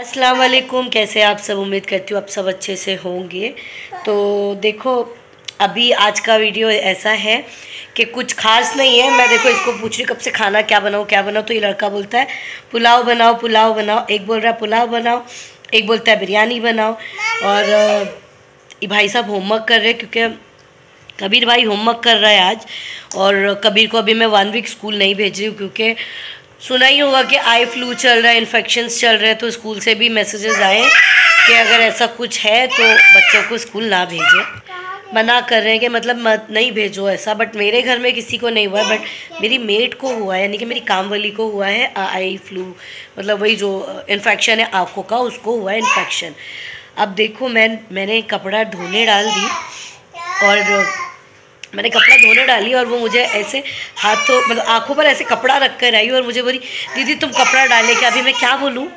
अस्सलाम वालेकुम कैसे आप सब? उम्मीद करती हूँ आप सब अच्छे से होंगे। तो देखो, अभी आज का वीडियो ऐसा है कि कुछ खास नहीं है। मैं देखो, इसको पूछ रही कब से खाना, क्या बनाऊँ क्या बनाऊँ? तो ये लड़का बोलता है, पुलाव बनाओ पुलाव बनाओ। एक बोल रहा है, पुलाव बनाओ। एक बोलता है, बिरयानी बनाओ। और भाई साहब होमवर्क कर रहे क्योंकि कबीर भाई होमवर्क कर रहा है आज। और कबीर को अभी मैं वन वीक स्कूल नहीं भेज रही हूँ, क्योंकि सुना ही होगा कि आई फ्लू चल रहा है इन्फेक्शंस चल रहे हैं तो स्कूल से भी मैसेजेस आए कि अगर ऐसा कुछ है तो बच्चों को स्कूल ना भेजें। मना कर रहे हैं कि मतलब मत, नहीं भेजो ऐसा बट मेरे घर में किसी को नहीं हुआ है बट मेरी मेट को हुआ है, यानी कि मेरी काम वाली को हुआ है आई फ्लू मतलब वही जो इन्फेक्शन है आँखों का, उसको हुआ है इन्फेक्शन अब देखो, मैं, मैंने कपड़ा धोने डाल दी और मैंने कपड़ा धोने डाली और वो मुझे ऐसे हाथों मतलब आँखों पर ऐसे कपड़ा रख कर आई और मुझे बोली, दीदी, तुम कपड़ा डाले क्या अभी मैं क्या बोलूँ?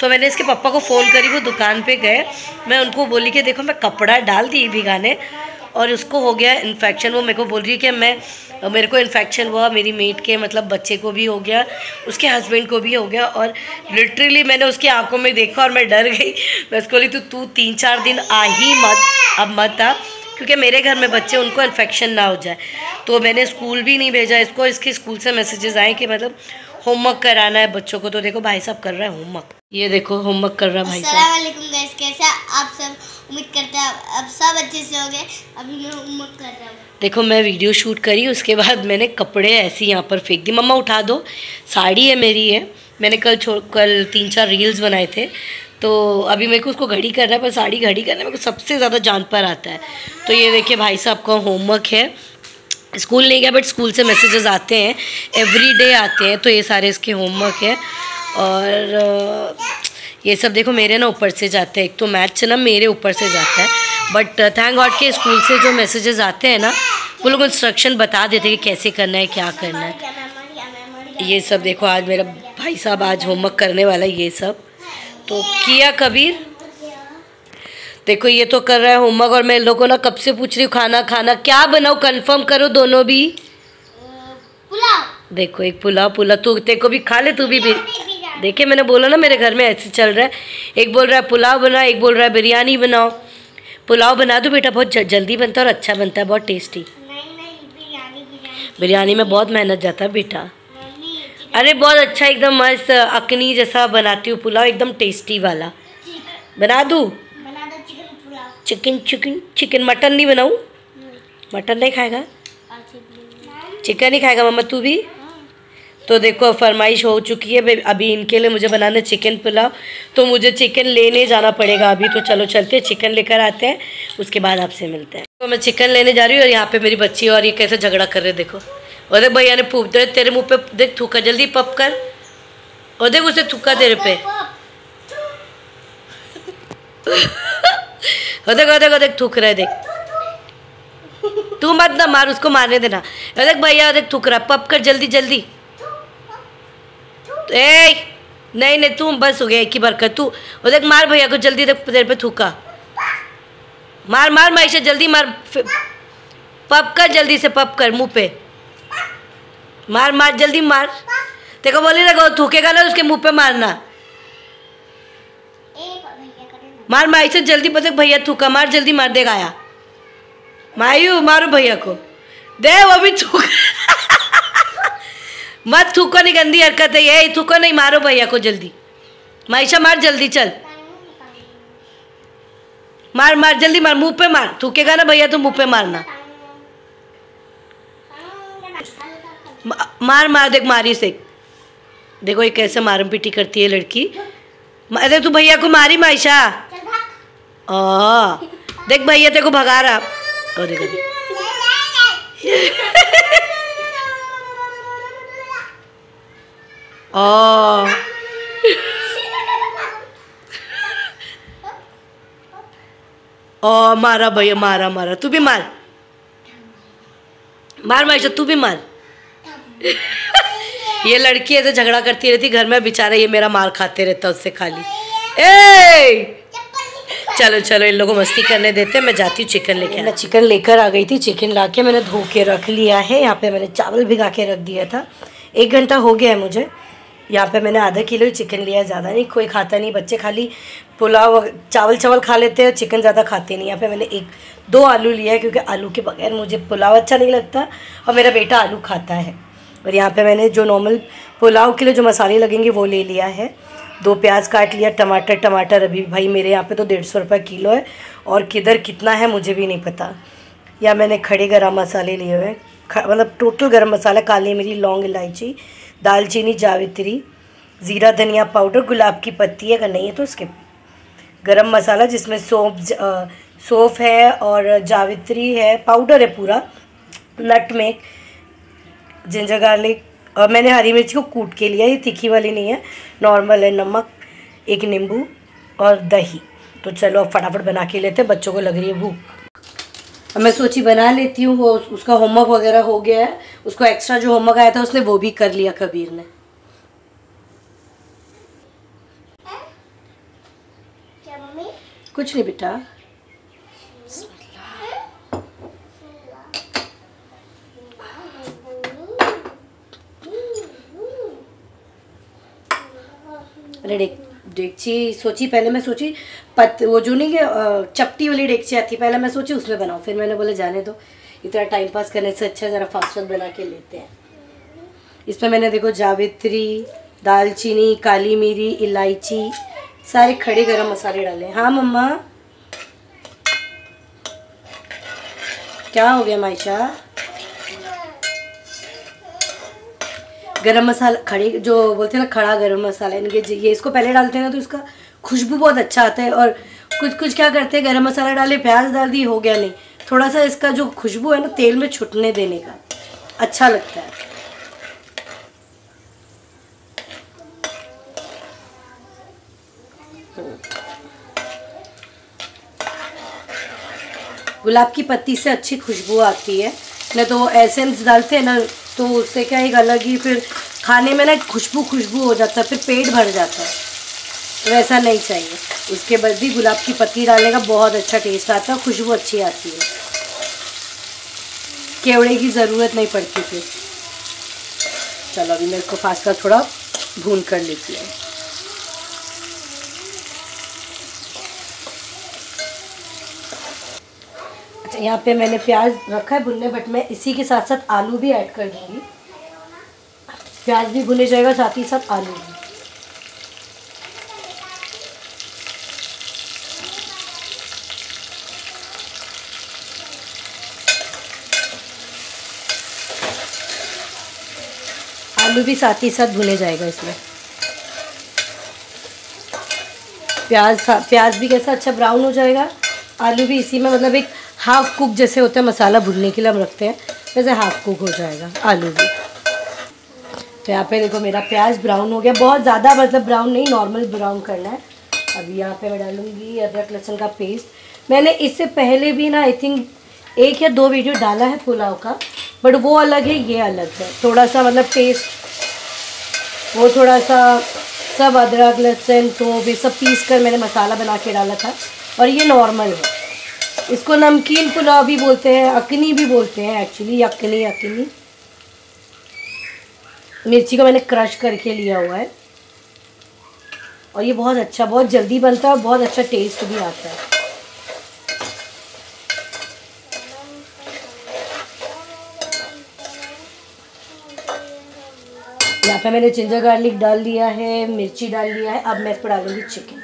तो मैंने इसके पापा को फ़ोन करी, वो दुकान पे गए। मैं उनको बोली कि, देखो, मैं कपड़ा डाल दी भिगाने और उसको हो गया इन्फेक्शन वो मेरे को बोल रही है कि, मैं, मेरे को इन्फेक्शन हुआ, मेरी मेट के मतलब बच्चे को भी हो गया, उसके हस्बैंड को भी हो गया और लिटरली मैंने उसकी आँखों में देखा और मैं डर गई। मैं उसको बोली तो तू तीन चार दिन आ ही मत, अब मत आ। क्योंकि मेरे घर में बच्चे उनको इन्फेक्शन ना हो जाए। तो मैंने स्कूल भी नहीं भेजा इसको इसके स्कूल से मैसेजेस आए कि मतलब होमवर्क कराना है बच्चों को। तो देखो भाई साहब कर रहा है होमवर्क ये देखो होमवर्क कर रहा है भाई साहब। कैसे? आप सब उम्मीद करते हैं अब सब अच्छे से हो गए अभी मैं होमवर्क कर रहा हूँ। देखो मैं वीडियो शूट करी उसके बाद मैंने कपड़े ऐसे यहाँ पर फेंक दी मम्मा उठा दो। साड़ी है मेरी है मैंने कल छोड़ कल तीन चार रील्स बनाए थे। तो अभी मेरे को उसको घड़ी करना है, पर साड़ी घड़ी करना मेरे को सबसे ज़्यादा जान पर आता है। तो ये देखिए भाई साहब का होमवर्क है। स्कूल नहीं गया बट स्कूल से मैसेजेस आते हैं। एवरी डे आते हैं तो ये सारे इसके होमवर्क है। और ये सब देखो मेरे ना ऊपर से जाते हैं। एक तो मैथ्स ना, मेरे ऊपर से जाता है। बट थैंक गॉड के स्कूल से जो मैसेजेस आते हैं ना, वो लोग इंस्ट्रक्शन बता देते हैं कि कैसे करना है, क्या करना है। ये सब देखो आज मेरा भाई साहब आज होमवर्क करने वाला है, ये सब। तो किया कबीर? देखो ये तो कर रहा है होमवर्क और मैं लोगों ना कब से पूछ रही हूँ खाना खाना। क्या बनाओ कंफर्म करो दोनों भी। पुलाव। देखो एक पुलाव पुलाव। तू को भी खा ले तू भी भी देखिए मैंने बोला ना मेरे घर में ऐसे चल रहा है। एक बोल रहा है पुलाव बना एक बोल रहा है बिरयानी बनाओ पुलाव बना दो बेटा बहुत जल्दी बनता है और अच्छा बनता है बहुत टेस्टी बिरयानी में बहुत मेहनत जाता है बेटा। अरे बहुत अच्छा एकदम मस्त अकनी जैसा बनाती हूँ पुलाव एकदम टेस्टी वाला। बना दूँ? चिकन चिकन चिकन मटन नहीं बनाऊँ? मटन नहीं खाएगा? चिकन ही खाएगा मम्मा तू भी? तो देखो फरमाइश हो चुकी है अभी इनके लिए मुझे बनाना चिकन पुलाव तो मुझे चिकन लेने जाना पड़ेगा अभी। तो चलो चलते चिकन लेकर आते हैं उसके बाद आपसे मिलते हैं। तो मैं चिकन लेने जा रही हूँ और यहाँ पे मेरी बच्ची और ये कैसे झगड़ा कर रहे देखो। और देख भैया ने फूक दे तेरे मुँह पे देख थूका जल्दी पप कर। और देख उसे थूका तेरे पे। और देख और देख और देख थूक रहा है देख। तू मत ना मार उसको मारने देना। देख भैया देख थूक रहा पप कर जल्दी जल्दी। ए नहीं नहीं तू बस हो गया एक ही बार कर। तू और देख मार भैया को जल्दी देख तेरे पे थूका। मार मार माइशा जल्दी मार पप कर जल्दी से पप कर मुँह पे। मार मार जल्दी मार। देखो बोली ना थूकेगा ना उसके मुँह पे मारना। मार माई से जल्दी बता भैया थूका मार जल्दी मार देगा आया। मायू मारो भैया को। दे वो भी थूक मत थूको नहीं गंदी हरकत है ये। थूको नहीं मारो भैया को जल्दी। माइशा मार जल्दी चल। मार मार जल्दी मार मुँह पे मार। थूकेगा ना भैया तो मुँह पे मारना। मार मार देख मारी से। देखो ये कैसे मारम पीटी करती है लड़की। अरे तू भैया को मारी माइशा। ओ देख भैया तेरे को भगा रहा। ओ देख ओ ओ मारा भैया मारा मारा। तू भी मार। मार माइशा तू भी मार। ये लड़की ऐसे झगड़ा करती रहती घर में बेचारा ये मेरा मार खाते रहता उससे खाली। ए चलो चलो इन लोगों को मस्ती करने देते हैं मैं जाती हूँ चिकन लेके। मैं चिकन लेकर आ गई थी चिकन ला के मैंने धो के रख लिया है यहाँ पे मैंने चावल भिगा के रख दिया था। एक घंटा हो गया है मुझे यहाँ पे मैंने आधा किलो ही चिकन लिया है ज़्यादा नहीं कोई खाता नहीं बच्चे खाली पुलाव चावल चावल खा लेते हैं चिकन ज़्यादा खाते नहीं यहाँ पे मैंने एक दो आलू लिया है क्योंकि आलू के बगैर मुझे पुलाव अच्छा नहीं लगता और मेरा बेटा आलू खाता है। और यहाँ पे मैंने जो नॉर्मल पुलाव के लिए जो मसाले लगेंगे वो ले लिया है। दो प्याज काट लिया, टमाटर टमाटर अभी भाई मेरे यहाँ पे तो डेढ़ सौ रुपये किलो है और किधर कितना है मुझे भी नहीं पता। या मैंने खड़े गरम मसाले लिए हुए मतलब टोटल गरम मसाला, काली मिरी, लौंग, इलायची, दालचीनी, जावित्री, ज़ीरा, धनिया पाउडर गुलाब की पत्ती है। अगर नहीं है तो उसके गरम मसाला जिसमें सौंफ सौंफ है और जावित्री है पाउडर है पूरा। नट में जिंजर गार्लिक और मैंने हरी मिर्च को कूट के लिया ये तीखी वाली नहीं है। नॉर्मल है नमक एक नींबू और दही। तो चलो अब फटाफट बना के लेते हैं बच्चों को लग रही है भूख। अब मैं सोची बना लेती हूँ वो उसका होमवर्क वगैरह हो गया है। उसको एक्स्ट्रा जो होमवर्क आया था उसने वो भी कर लिया कबीर ने। कुछ नहीं बेटा। अरे डेगची सोची, पहले मैं सोची, पत, वो जो नहीं चपटी वाली डेगची आती पहले मैं सोची, उसमें बनाऊँ। फिर मैंने बोला, जाने दो। इतना टाइम पास करने से अच्छा ज़रा फास्ट फास्ट बना के लेते हैं। इसमें मैंने देखो, जावित्री, दालचीनी, काली मिरी, इलायची, सारे खड़े गरम मसाले डाले। हाँ मम्मा? क्या हो गया, मायशा? गरम मसाला, खड़े जो बोलते हैं ना, खड़ा गरम मसाला, इनके ये इसको पहले डालते हैं ना तो इसका खुशबू बहुत अच्छा आता है और कुछ कुछ क्या करते हैं, गरम मसाला डाले, प्याज डाल दी हो गया नहीं। थोड़ा सा इसका जो खुशबू है ना, तेल में छुटने देने का अच्छा लगता है। गुलाब की पत्ती से अच्छी खुशबू आती है। नहीं तो एसेंस डालते हैं, ना तो उससे क्या एक अलग ही फिर खाने में ना खुशबू खुशबू हो जाता है, फिर पेट भर जाता है। वैसा नहीं चाहिए। उसके बाद भी गुलाब की पत्ती डालने का बहुत अच्छा टेस्ट आता है, खुशबू अच्छी आती है। केवड़े की ज़रूरत नहीं पड़ती फिर। चलो अभी मैं इसको फास्ट थोड़ा भून कर लेती हूँ। अच्छा यहाँ पे मैंने प्याज रखा है भुनने बट मैं इसी के साथ साथ आलू भी ऐड कर दूँगी। प्याज भी भुने जाएगा, साथ ही साथ आलू भी। आलू भी साथ ही साथ भुने जाएगा इसमें। प्याज प्याज भी कैसा अच्छा ब्राउन हो जाएगा। आलू भी इसी में मतलब एक हाफ़ कुक जैसे होता है, मसाला भुनने के लिए हम रखते हैं, वैसे हाफ़ कुक हो जाएगा, आलू भी। तो यहाँ पे देखो मेरा प्याज ब्राउन हो गया, बहुत ज़्यादा मतलब ब्राउन नहीं नॉर्मल ब्राउन करना है। अभी यहाँ पे मैं डालूँगी अदरक लहसुन का पेस्ट मैंने इससे पहले भी ना आई थिंक एक या दो वीडियो डाला है पुलाव का बट वो अलग है, ये अलग है। थोड़ा सा मतलब टेस्ट वो थोड़ा सा सब अदरक, लहसुन तो ये सब पीस कर मैंने मसाला बना के डाला था, और ये नॉर्मल है। इसको नमकीन पुलाव भी बोलते हैं, अकनी भी बोलते हैं एक्चुअली अकनी अकनी। मिर्ची को मैंने क्रश करके लिया हुआ है। और ये बहुत अच्छा बहुत जल्दी बनता है और बहुत अच्छा टेस्ट भी आता है। यहाँ पे मैंने जिंजर गार्लिक डाल दिया है, मिर्ची डाल दिया है, अब मैं इस पर डालूँगी चिकन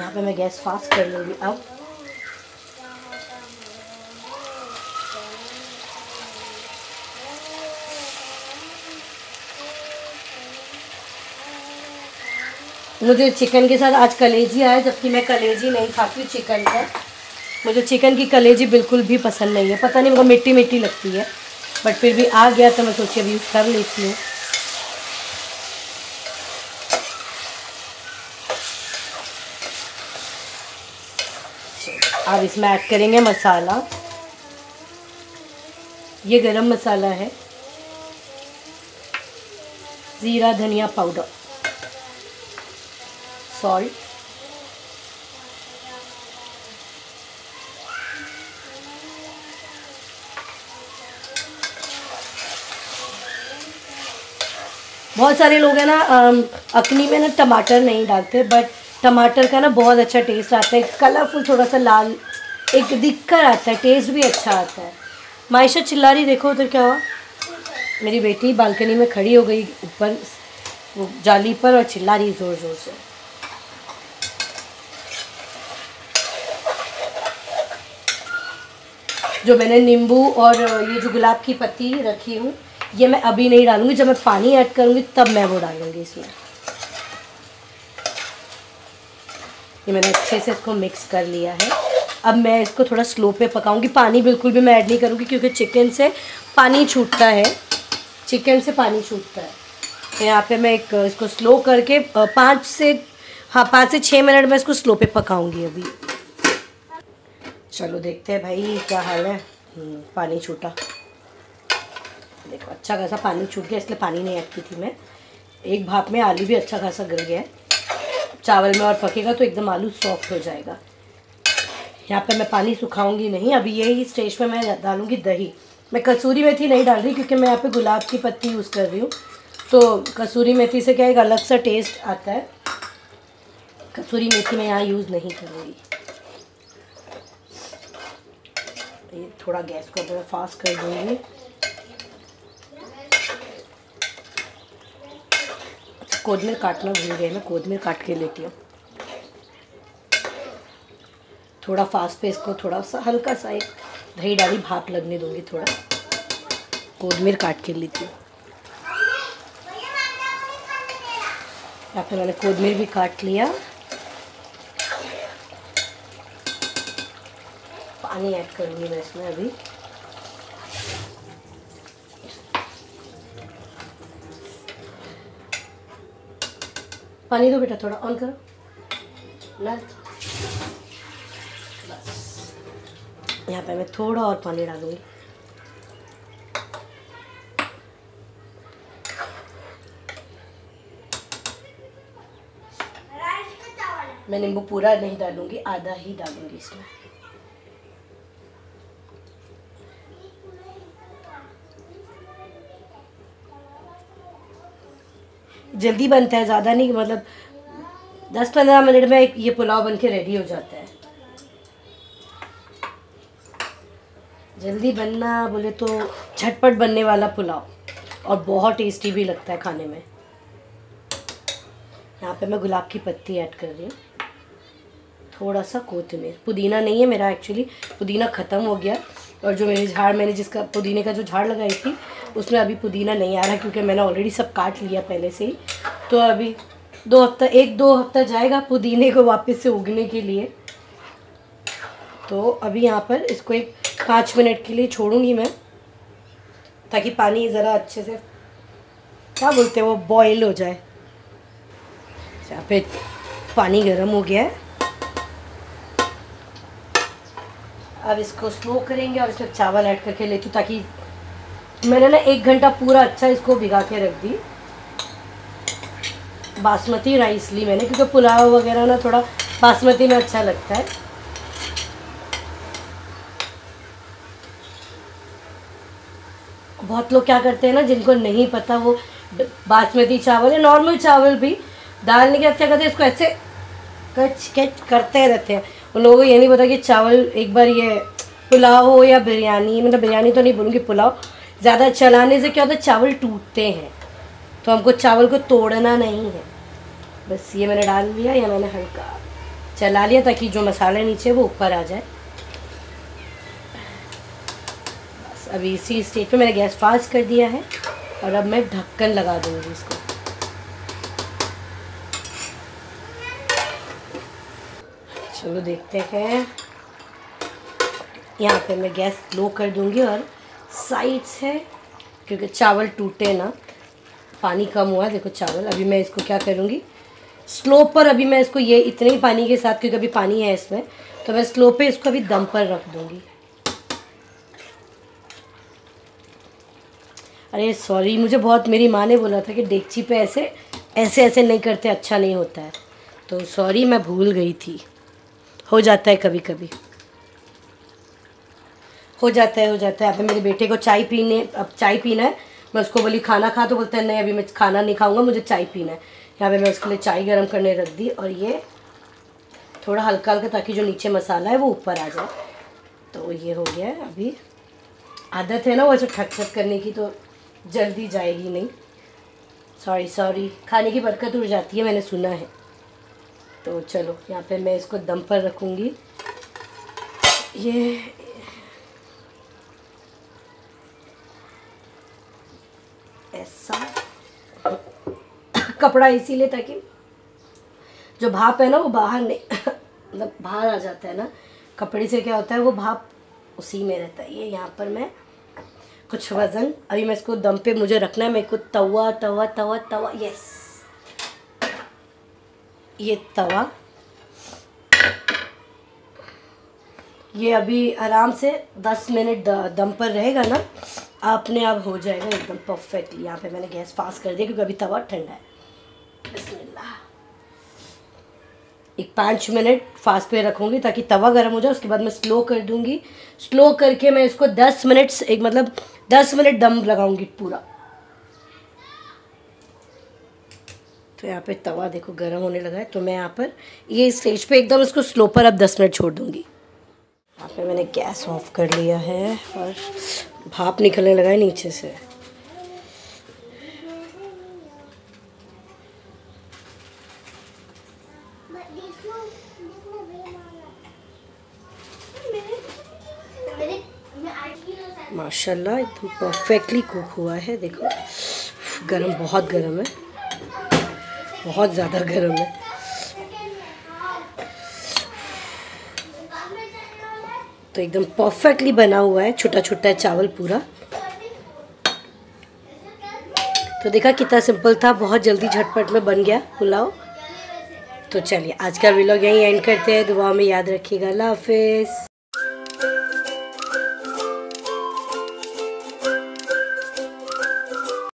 यहाँ पे मैं गैस फास्ट कर लूँगी अब। मुझे चिकन के साथ आज कलेजी आया जबकि मैं कलेजी नहीं खाती हूँ चिकन का। मुझे चिकन की कलेजी बिल्कुल भी पसंद नहीं है। पता नहीं, मुझे मिट्टी मिट्टी लगती है। बट फिर भी आ गया तो मैं सोची अभी यूज़ कर लेती हूँ। अब इसमें ऐड करेंगे मसाला। ये गरम मसाला है। ज़ीरा, धनिया पाउडर। सॉल्ट बहुत सारे लोग हैं ना अखनी में ना टमाटर नहीं डालते बट टमाटर का ना बहुत अच्छा टेस्ट आता है। कलरफुल थोड़ा सा लाल एक दिखकर आता है टेस्ट भी अच्छा आता है। मायशा चिल्ला रही देखो उधर क्या हुआ? मेरी बेटी बालकनी में खड़ी हो गई ऊपर, वो जाली पर और चिल्ला रही ज़ोर ज़ोर से। जो मैंने नींबू और ये जो गुलाब की पत्ती रखी हूँ, ये मैं अभी नहीं डालूँगी, जब मैं पानी ऐड करूँगी, तब मैं वो डालूँगी इसमें। ये मैंने अच्छे से इसको मिक्स कर लिया है। अब मैं इसको थोड़ा स्लो पे पकाऊँगी। पानी बिल्कुल भी मैं ऐड नहीं करूँगी क्योंकि चिकन से पानी छूटता है। चिकन से पानी छूटता है। तो यहाँ पे मैं एक इसको स्लो करके पाँच से हाँ पाँच से छः मिनट में इसको स्लो पे पकाऊँगी अभी। चलो देखते हैं भाई क्या हाल है। हम्म, पानी छूटा। देखो अच्छा खासा पानी छूट गया इसलिए पानी नहीं ऐड की थी मैं। एक भाप में आलू भी अच्छा खासा गल गया है। चावल में और पकेगा तो एकदम आलू सॉफ्ट हो जाएगा। यहाँ पे मैं पानी सुखाऊँगी नहीं, अभी यही स्टेज पे मैं डालूँगी दही। मैं कसूरी मेथी नहीं डाल रही क्योंकि मैं यहाँ पे गुलाब की पत्ती यूज़ कर रही हूँ। तो कसूरी मेथी से क्या एक अलग सा टेस्ट आता है। कसूरी मेथी मैं यहाँ यूज़ नहीं करूँगी। ये थोड़ा गैस को थोड़ा फास्ट कर दूँगी। कोदमीर काटना भूल गए मैं कोदमीर काट के लेती हूँ। थोड़ा फास्ट पे इसको थोड़ा सा, हल्का सा एक दही डाली भाप लगने दूँगी थोड़ा। कोदमीर काट के लेती हूँ। यहाँ पे मैंने कोदमीर भी काट लिया। पानी ऐड करूँगी मैं इसमें अभी। पानी दो बेटा, थोड़ा ऑन करो। ना। यहाँ पे मैं थोड़ा और पानी डालूँगी। मैं नींबू पूरा नहीं डालूँगी, आधा ही डालूँगी इसमें। जल्दी बनता है, ज़्यादा नहीं मतलब दस पंद्रह मिनट में ये पुलाव बन के रेडी हो जाता है। जल्दी बनना, बोले तो झटपट बनने वाला पुलाव। और बहुत टेस्टी भी लगता है खाने में। यहाँ पे मैं गुलाब की पत्ती ऐड कर रही हूँ। थोड़ा सा कोथिमीर। पुदीना नहीं है मेरा एक्चुअली पुदीना ख़त्म हो गया। और जो मेरी झाड़, मैंने जिसका पुदीने का जो झाड़ लगाई थी, उसमें अभी पुदीना नहीं आ रहा क्योंकि मैंने ऑलरेडी सब काट लिया पहले से ही। तो अभी दो हफ़्ता, एक दो हफ़्ता जाएगा पुदीने को वापस से उगने के लिए। तो अभी यहाँ पर इसको एक पाँच मिनट के लिए छोड़ूँगी मैं, ताकि पानी ज़रा अच्छे से, क्या बोलते हैं वो बॉयल हो जाए। यहाँ पे पानी गर्म हो गया है। अब इसको स्लो करेंगे और इसमें चावल ऐड करके लेती हूँ ताकि मैंने ना एक घंटा पूरा अच्छा इसको भिगा के रख दी। बासमती राइस ली मैंने, क्योंकि पुलाव वगैरह ना थोड़ा बासमती में अच्छा लगता है। बहुत लोग क्या करते हैं ना, जिनको नहीं पता वो बासमती चावल या नॉर्मल चावल भी डालने के बाद क्या करते हैं इसको ऐसे कच कच करते रहते हैं। उन लोगों को ये नहीं पता कि चावल एक बार ये पुलाव हो या बिरयानी मतलब बिरयानी तो नहीं बोलूँगी, पुलाव ज़्यादा चलाने से क्या होता है, चावल टूटते हैं। तो हमको चावल को तोड़ना नहीं है। बस ये मैंने डाल दिया, या मैंने हल्का चला लिया ताकि जो मसाले नीचे वो ऊपर आ जाए। अभी इसी स्टेज पे मैंने गैस फास्ट कर दिया है और अब मैं ढक्कन लगा दूँगी इसको। चलो देखते हैं। यहाँ पे मैं गैस लो कर दूँगी और साइड से क्योंकि चावल टूटे ना। पानी कम हुआ है, देखो चावल। अभी मैं इसको क्या करूँगी? स्लो पर अभी मैं इसको ये इतने ही पानी के साथ, क्योंकि अभी पानी है इसमें तो मैं स्लो पे इसको अभी दम पर रख दूँगी। अरे सॉरी मुझे बहुत, मेरी माँ ने बोला था कि डेगची पे ऐसे ऐसे ऐसे नहीं करते अच्छा नहीं होता है। तो सॉरी मैं भूल गई थी। हो जाता है कभी कभी हो जाता है, हो जाता है। अब मेरे बेटे को चाय पीने, अब चाय पीना है। मैं उसको बोली, खाना खा? तो बोलते हैं, नहीं, अभी मैं खाना नहीं खाऊँगा, मुझे चाय पीना है। यहाँ पे मैं उसके लिए चाय गर्म करने रख दी और ये थोड़ा हल्का हल्का ताकि जो नीचे मसाला है वो ऊपर आ जाए। तो ये हो गया अभी। आदत है ना वैसे ठक ठक करने की तो जल्दी जाएगी नहीं। सॉरी सॉरी खाने की बरकत उड़ जाती है, मैंने सुना है। तो चलो, यहाँ पे मैं इसको दम पर रखूँगी। ये ऐसा। कपड़ा इसीलिए ताकि जो भाप है ना, वो बाहर नहीं मतलब बाहर आ जाता है ना। कपड़े से क्या होता है, वो भाप उसी में रहता है। ये यहाँ पर मैं कुछ वज़न। अभी मैं इसको दम पे मुझे रखना है। मेरे को तवा तवा तवा तवा यस ये तवा। ये अभी आराम से दस मिनट दम पर रहेगा ना, अपने आप हो जाएगा एकदम परफेक्टली यहाँ पे मैंने गैस फास्ट कर दिया क्योंकि अभी तवा ठंडा है। एक पाँच मिनट फास्ट पे रखूँगी ताकि तवा गर्म हो जाए, उसके बाद मैं स्लो कर दूँगी। स्लो करके मैं इसको दस मिनट एक मतलब दस मिनट दम लगाऊँगी पूरा। तो यहाँ पे तवा देखो गर्म होने लगा है तो मैं यहाँ पर ये स्टेज पे एकदम इसको स्लो पर अब दस मिनट छोड़ दूँगी। यहाँ पे मैंने गैस ऑफ़ कर लिया है और भाप निकलने लगा है नीचे से। माशाल्लाह एकदम परफेक्टली कुक हुआ है, देखो। गरम, बहुत गरम है। बहुत ज़्यादा गरम है। तो एकदम परफेक्टली बना हुआ है छोटा छोटा चावल पूरा। तो देखा कितना सिंपल था, बहुत जल्दी झटपट में बन गया पुलाव। तो चलिए, आज का व्लॉग यहीं एंड करते हैं। दुआ में याद रखिएगा। अल्लाह हाफिज़।